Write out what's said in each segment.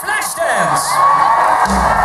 Flashdance.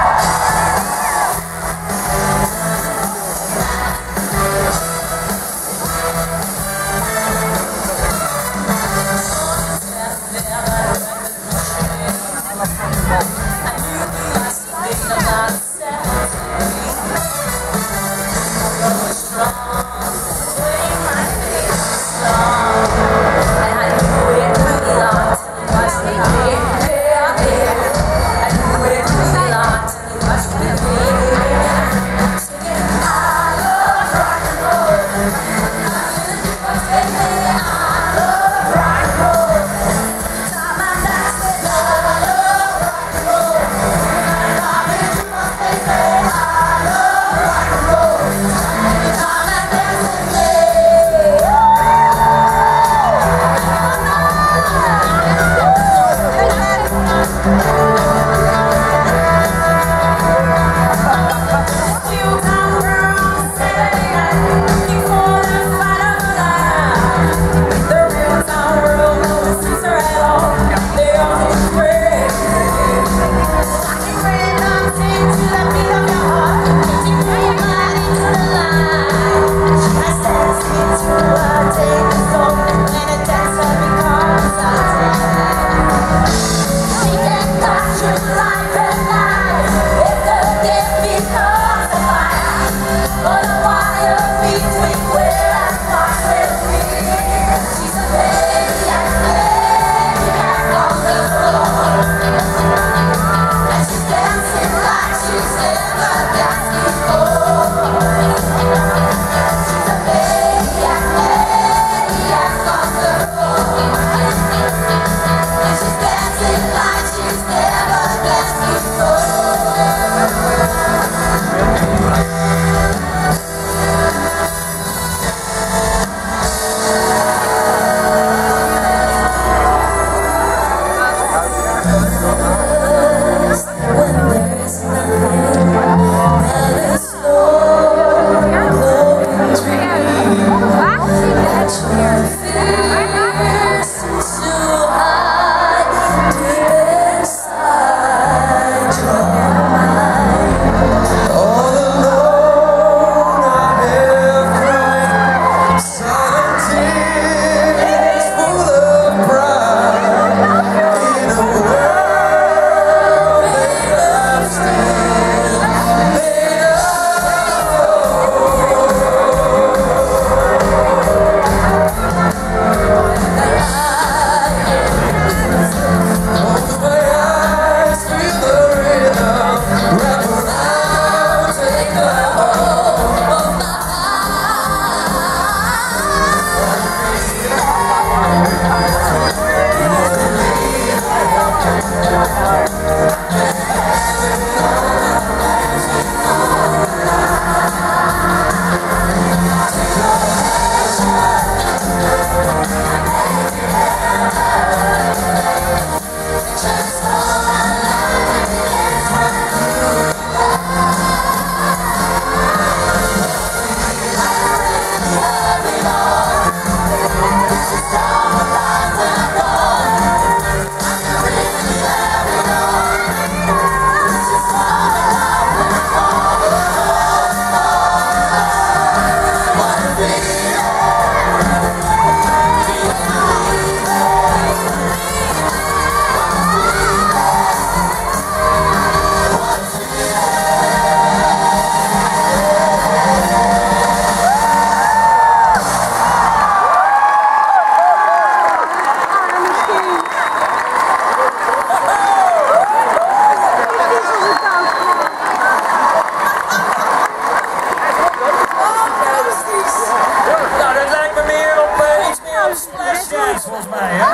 Volgens mij, hè?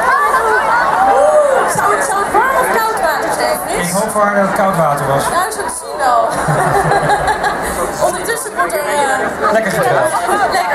Zou het, zou het warm of koud water zijn, Ik hoop waar dat het koud water was. Nou, zo te zien al. Ondertussen wordt er eh, Lekker gedaan. lekker